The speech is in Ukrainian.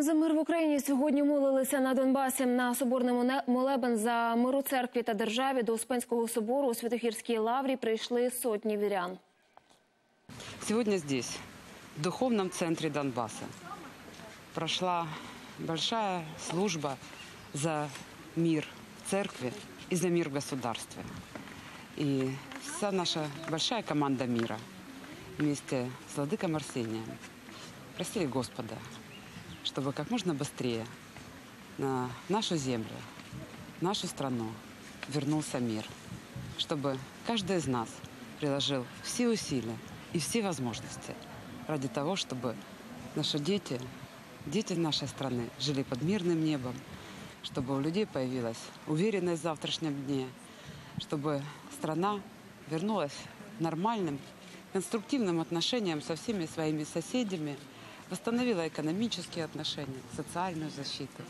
За мир в Україні сьогодні молилися на Донбасі на соборному молебен за мир у церкві та державі до Успенського собору у Святогірській лаврі прийшли сотні вірян. Сегодня здесь, в духовном центре Донбасса, прошла большая служба за мир церкви и за мир в государстве. И вся наша большая команда мира вместе с Владыком Арсением просили Господа, чтобы как можно быстрее на нашу землю, нашу страну вернулся мир, чтобы каждый из нас приложил все усилия и все возможности ради того, чтобы наши дети, дети нашей страны жили под мирным небом, чтобы у людей появилась уверенность в завтрашнем дне, чтобы страна вернулась нормальным, конструктивным отношениям со всеми своими соседями, восстановила экономические отношения, социальную защиту.